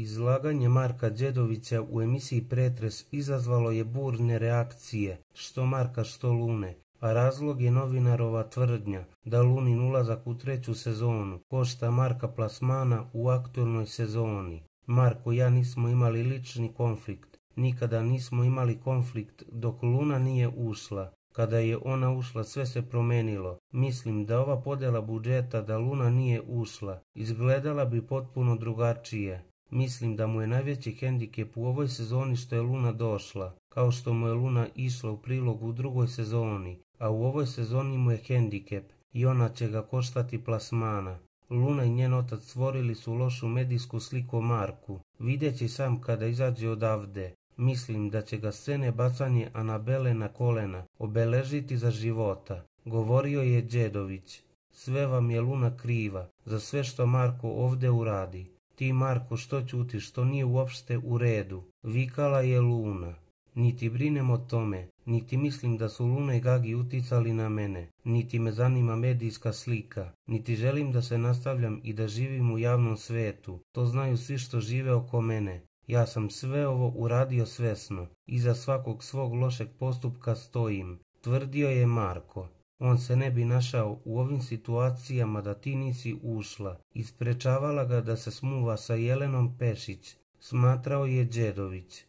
Izlaganje Marka Đedovića u emisiji Pretres izazvalo je burne reakcije, što Marka što Lune, a razlog je novinarova tvrdnja da Lunin ulazak u treću sezonu košta Marka plasmana u aktualnoj sezoni. Marko ja nismo imali lični konflikt, nikada nismo imali konflikt dok Luna nije ušla. Kada je ona ušla sve se promenilo. Mislim da ova podjela budžeta da Luna nije ušla izgledala bi potpuno drugačije. Mislim da mu je najveći hendikep u ovoj sezoni što je Luna došla, kao što mu je Luna išla u prilog u drugoj sezoni, a u ovoj sezoni mu je hendikep i ona će ga koštati plasmana. Luna i njen otac stvorili su lošu medijsku sliku Marku. Videći sam kada izađe odavde. Mislim da će ga scene bacanje Anabele na kolena obeležiti za života. Govorio je Đedović. Sve vam je Luna kriva za sve što Marko ovdje uradi. Ti Marko što ćutiš što nije uopšte u redu. Vikala je Luna. Niti brinem o tome, niti mislim da su Luna i Gagi uticali na mene, niti me zanima medijska slika, niti želim da se nastavljam i da živim u javnom svetu. To znaju svi što žive oko mene. Ja sam sve ovo uradio svesno. Iza svakog svog lošeg postupka stojim. Tvrdio je Marko. On se ne bi našao u ovim situacijama da ti nisi ušla. Isprečavala ga da se smuva sa Jelenom Pešić. Smatrao je Đedović.